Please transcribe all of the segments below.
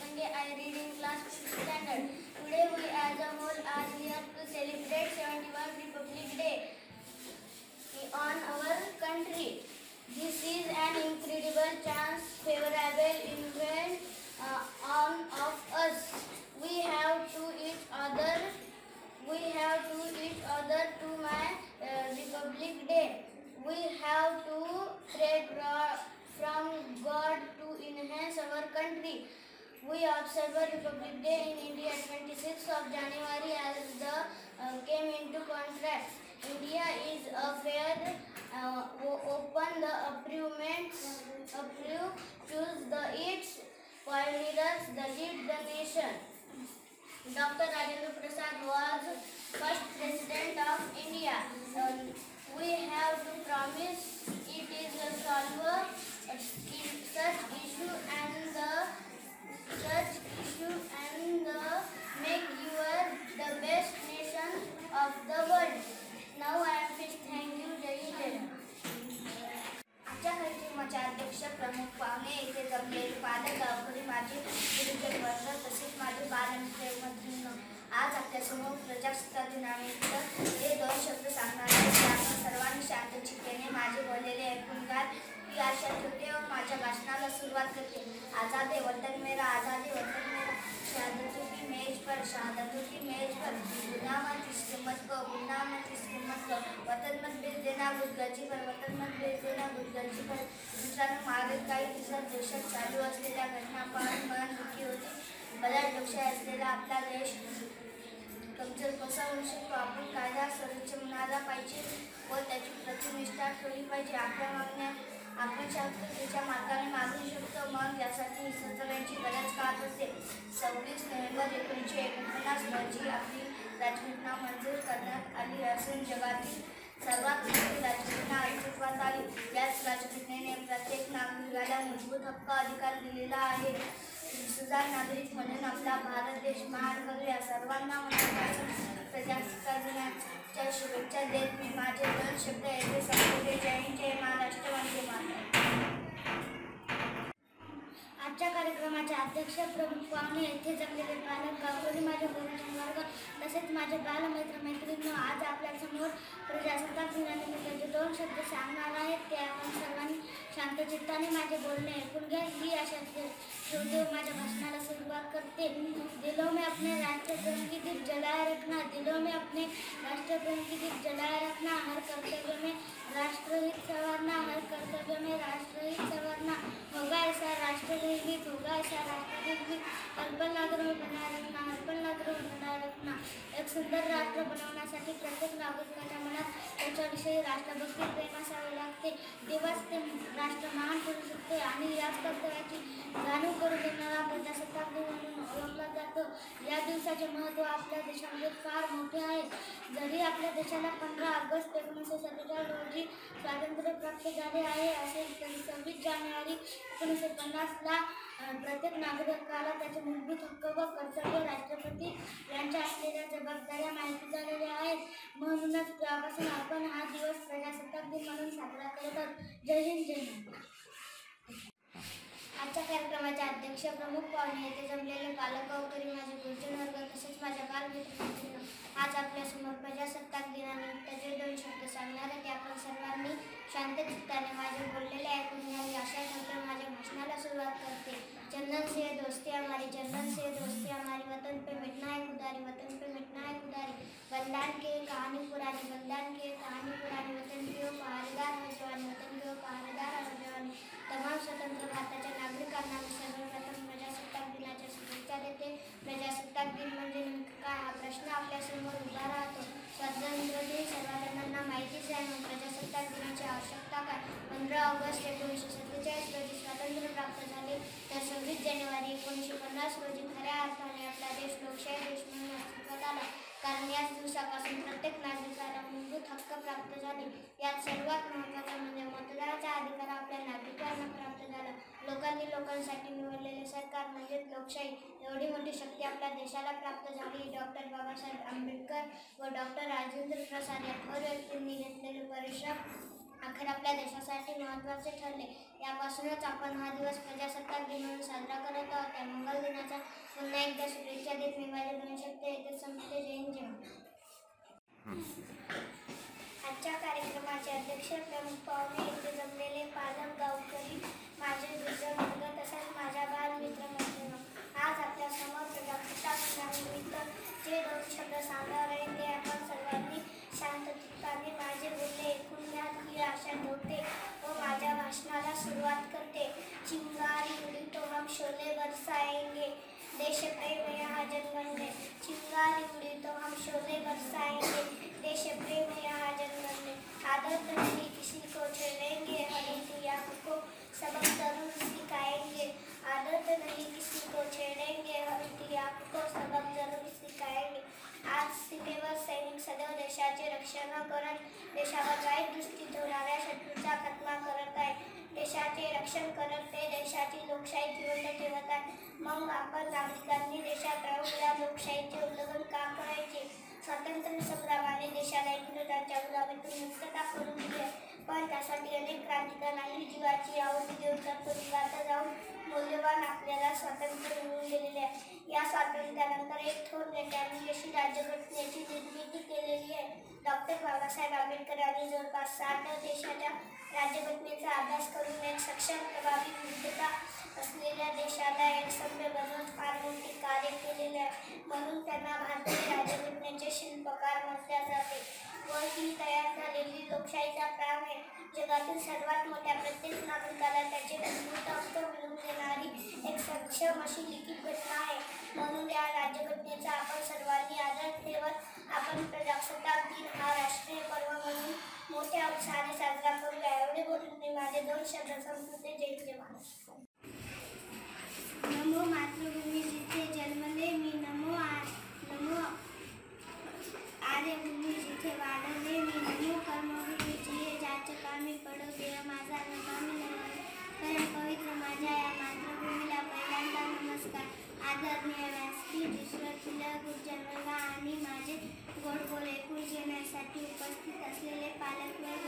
I read in class 5th standard. Today we as a whole are here to celebrate 71st Republic Day on our country. This is an incredible chance, favorable event uh, on of us. We have to each other. We have to each other to my uh, Republic Day. We have to pray gra- from God to enhance our country. We observe Republic Day in India 26th of January as the uh, came into contract. India is a fair, uh, open the approvements, approve, choose the its pioneers, the lead the nation. Dr. Rajendra Prasad was first president of India. Um, we have to promise it is a solver uh, such issue and the ही आशा ठेवते व माझ्या भाषणाला सुरुवात करते. आझाद है वतन मेरा आझाद है वतन मेरा. शहादतों की मेज पर शहादतों की मेज पर. गुना मत इसके मत को गुना मत इसके मत को वतन मत भेज देना गुजगाची पर वतन मत भेज देना गुजगाची पर दुसऱ्यानं मागील काही दिवसात देशात चालू असलेल्या घटना पाहून मन दुःखी होते. बऱ्याच लोकशाही असलेला आपला देश कमजोर कसा होऊ शकतो? आपण कायदा सर्वोच्च म्हणायला पाहिजे व त्याची प्रतिनिष्ठा ठेवली पाहिजे. आपल्या मागण्या आपण शांततेच्या मार्गाने मागू शकतो मग यासाठी सगळ्यांची गरज का असते? सव्वीस नोव्हेंबर एकोणीसशे एकोणपन्नास रोजी आपली राजघटना मंजूर करण्यात आली असून जगातील सर्वात मोठी राजघटना अस्तित्वात आली. याच राजघटनेने प्रत्येक नागरिकाला मूलभूत हक्क अधिकार दिलेला आहे. सुधार नागरिक म्हणून आपला भारत देश महान करूया सर्वांना मनापासून प्रजासत्ताक दिनाच्या शुभेच्छा देत मी माझे दोन शब्द अध्यक्ष प्रमुख पाहुणे येथे जमलेले पालक गावकरी माझे गुरुजन वर्ग तसेच माझे बालमित्र मैत्रिणी आज आपल्यासमोर प्रजासत्ताक दिनानिमित्त जे दोन शब्द सांगणार आहेत ते आपण सर्वांनी शांतचित्ताने माझे बोलणे ऐकून घ्या. ही आशा करते दिलों में अपने राष्ट्रप्रेम की दीप जलाए रखना, दिलों में अपने राष्ट्रप्रेम की दीप जलाए रखना, हर कर्तव्य में राष्ट्रहित संवारना, हर कर्तव्य में राष्ट्रहित संवारना, होगा ऐसा राष्ट्रहित होगा ऐसा राष्ट्रहित हर पल नागरों में बनाए रखना, हर में बनाए रखना, एक सुंदर राष्ट्र बनवण्यासाठी प्रत्येक नागरिकाच्या देशाविषयी राष्ट्रभक्ती प्रेम असावे लागते. तेव्हाच ते राष्ट्र महान करू शकते आणि याच कर्तव्याची जाणीव करून देणारा प्रजासत्ताक दिन म्हणून ओळखला जातो. या दिवसाचे महत्त्व आपल्या देशामध्ये फार मोठे आहे. जरी आपल्या देशाला पंधरा ऑगस्ट एकोणीसशे सत्तेचाळीस रोजी स्वातंत्र्य प्राप्त झाले आहे असे तरी सव्वीस जानेवारी एकोणीसशे पन्नासला प्रत्येक नागरिकाला त्याचे मूलभूत हक्क व कर्तव्य राष्ट्रपती यांच्या असलेल्या जबाबदाऱ्या माहिती झालेल्या आहेत. म्हणूनच तेव्हापासून आपण हा दिवस प्रजासत्ताक दिन म्हणून साजरा करत आहोत. जय हिंद जय हिंद आजच्या कार्यक्रमाचे अध्यक्ष प्रमुख पाहुणे येथे जमलेले पालक गावकरी माझे गुरुजन वर्ग तसेच माझ्या बालमित्रांनो आज आपल्यासमोर प्रजासत्ताक दिनानिमित्त जे दोन शब्द सांगणार आहे ते आपण सर्वांनी शांत चित्ताने माझे बोललेले ऐकून घ्यावी अशा नंतर माझ्या भाषणाला सुरुवात करते. चंदन से दोस्ती हमारी चंदन से दोस्ती हमारी वतन पे मिटना है खुदारी वतन पे मिटना है खुदारी बलिदान के कहानी पुरानी बलिदान के कहानी पुरानी वतन के हो पहरेदार हो जवानी वतन के हो. पहरेदार तमाम स्वतंत्र भारताच्या नागरिकांना मी सर्वप्रथम प्रजासत्ताक दिनाच्या शुभेच्छा देते. प्रजासत्ताक दिन म्हणजे नेमकं काय? हा प्रश्न आपल्यासमोर उभा राहतो. स्वातंत्र्य दिन सर्वजणांना माहितीच आहे मग प्रजासत्ताक दिनाची आवश्यकता काय? पंधरा ऑगस्ट एकोणीसशे सत्तेचाळीस रोजी स्वातंत्र्य प्राप्त झाले. तर सव्वीस जानेवारी एकोणीसशे पन्नास रोजी खऱ्या अर्थाने आपला देश लोकशाही देश म्हणून अस्तित्वात आला. कारण याच दिवसापासून प्रत्येक नागरिकाला मूलभूत हक्क प्राप्त झाले. यात सर्वात महत्त्वाचा म्हणजे मतदानाचा अधिकार आपल्या नागरिकांना प्राप्त झाला. लोकांनी लोकांसाठी निवडलेले सरकार म्हणजेच लोकशाही. एवढी मोठी शक्ती आपल्या देशाला प्राप्त झाली. डॉक्टर बाबासाहेब आंबेडकर व डॉक्टर राजेंद्र प्रसाद या थोर व्यक्तींनी घेतलेले परिश्रम अखेर आपल्या देशासाठी महत्त्वाचे ठरले. यापासूनच आपण हा दिवस प्रजासत्ताक दिन म्हणून साजरा करत आहोत. त्या मंगल दिनाचा पुन्हा एकदा शुभेच्छा देत मी माझे दोन शब्द येथे संपते जैन हिंद आजच्या कार्यक्रमाचे अध्यक्ष प्रमुख पाहुणे येथे जमलेले पालक गावकरी माझे दुर्जन वर्ग तसेच बाल बालमित्र मैत्रिणी. आज आपल्यासमोर प्रजासत्ताक दिनानिमित्त जे दोन शब्द सांगणार आहे ते आपण सर्वांनी शांतचित्ताने माझे बोलणे ऐकून घ्या ही आशा ठेवते व माझ्या भाषणाला सुरुवात करते. चिंगारी उडी टोहम शोले बरसाएंगे देश प्रेम यहाँ जन्मन में चिंगारी उड़ी तो हम शोले बरसाएँगे। देश प्रेम यहाँ जन्मन में आदत नहीं, किसी को छेड़ेंगे हर को सबक ज़रूर सिखाएँगे। आदत नहीं, किसी को छेड़ेंगे हर इंडिया को सबक ज़रूर सिखाएँगे। आज सीमेवर सैनिक सदैव देशाचे रक्षण करत देशावर वाईट दृष्टी ठेवणाऱ्या शत्रूचा खात्मा करत आहे देशाचे रक्षण करत ते देशाची लोकशाही जिवंत ठेवत आहे मग आपण नागरिकांनी देशात राहून या लोकशाहीचे उल्लंघन का करायचे स्वातंत्र्य संग्रामाने देशाला एकमेकांच्या गुलामीतून मुक्तता करून दिली आहे. अनेक क्रांतिकारकांनी जीवाची आहुती देऊन कर्तव्यात जाऊन मौल्यवान आपल्याला स्वातंत्र्य मिळून गेलेले आहे. या स्वातंत्र्यानंतर एक थोर नेत्यांनी अशी राज्यघटनेची निर्मिती केलेली आहे. डॉक्टर बाबासाहेब आंबेडकर यांनी जवळपास साठ देशाच्या राज्यघटनेचा अभ्यास करून एक सक्षम प्रभावी विविधता असलेल्या देशाला एक सभ्य बनवून मोठे कार्य केलेले आहे. म्हणून त्यांना भारतीय राजघटनेचे शिल्पकार म्हटले जाते. व ही तयार झालेली लोकशाहीचा प्राण आहे. जगातील सर्वात मोठ्या प्रत्येक नागरिकाला त्याचे मूलभूत हक्क मिळवून देणारी एक सक्षम अशी लिखित घटना आहे. म्हणून या राज्यघटनेचा आपण सर्वांनी आदर ठेवत आपण प्रजासत्ताक दिन हा राष्ट्रीय पर्व म्हणून मोठ्या उत्साहाने साजरा करूया. एवढे बोलून मी माझे दोन शब्द संस्कृती जय जवान नमो मातृभूमी. घेण्यासाठी उपस्थित असलेले पालकवर्ग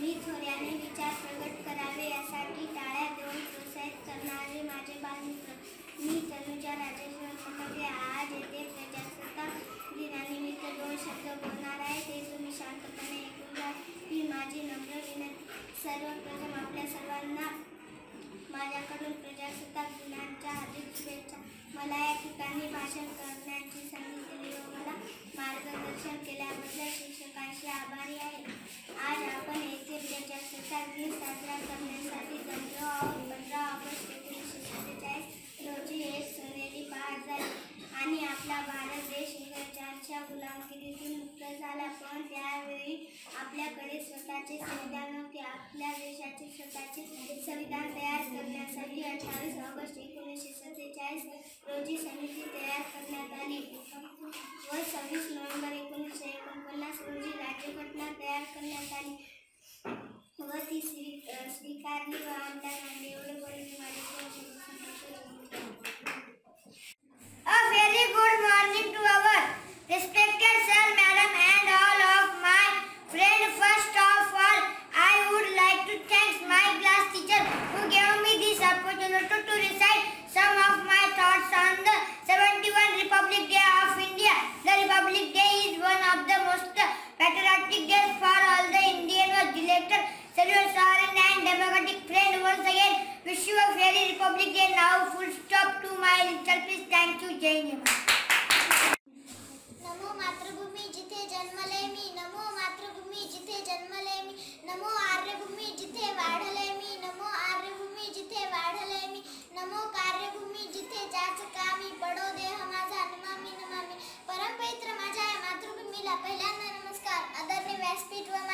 मी थोड्याने विचार प्रगट करावे यासाठी टाळ्या देऊन प्रोत्साहित करणारे माझे बालमित्र मी तनुजा राजेश्वर पटके आज येथे प्रजासत्ताक दिनानिमित्त दोन शब्द बोलणार आहे. ते तुम्ही शांतपणे ऐकून घ्या. ही माझी नम्र विनंती. सर्वप्रथम आपल्या सर्वांना माझ्याकडून प्रजासत्ताक दिनाच्या हार्दिक शुभेच्छा. मला या ठिकाणी भाषण करण्याची संधी दिली व मला मार्गदर्शन केल्याबद्दल शिक्षकांशी आभारी आहे. आज आपण येथे प्रजासत्ताक दिन साजरा करण्यासाठी जमलो आहोत पंधरा ऑगस्ट एकोणीसशे सत्तेचाळीस रोजी एक सोनेरी पहाट झाली आणि आपला भारत देश इंग्रजांच्या गुलामगिरीतून मुक्त झाला. पण त्यावेळी आपल्याकडे स्वतःचे संविधान नव्हते. आपल्या देशाचे स्वतःचे संविधान तयार करण्यासाठी अठ्ठावीस ऑगस्ट एकोणीस सत्तेचाळीस रोजी समिती तयार करण्यात आली व सव्वीस नोव्हेंबर एकोणीसशे एकोणपन्नास रोजी राज्यघटना तयार करण्यात आली व ती स्वी स्वीकारली व आमदार आणली एवढे बोलून माझे दोन शब्द संपवतो. A Republic Day now. Full stop to my little please. Thank you. Jai. नमो मातृभूमी, जिथे जन्मले मी नमो मातृभूमी, जिथे जन्मले मी नमो आर्यभूमी, जिथे वाढले मी नमो आर्यभूमी, जिथे वाढले मी नमो कार्यभूमी, जिथे जाच कामी पडो देह माझा, नमामी नमामी परमपवित्र माझ्या या मातृभूमीला पहिल्यांदा नमस्कार आदरणीय व्यासपीठ व